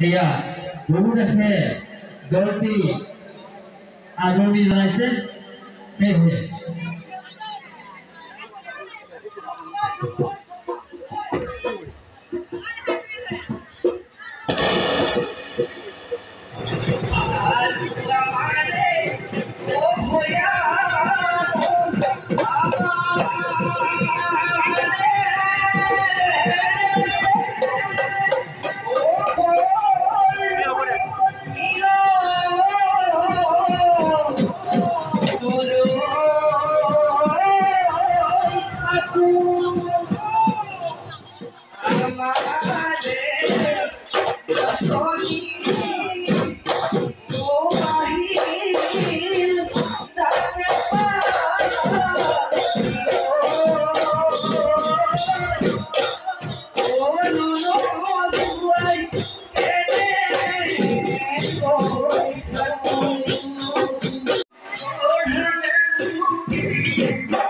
किया बहुरखे दौड़ती आदमी लड़ाई से है Yeah. Yeah.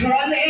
come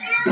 Yeah.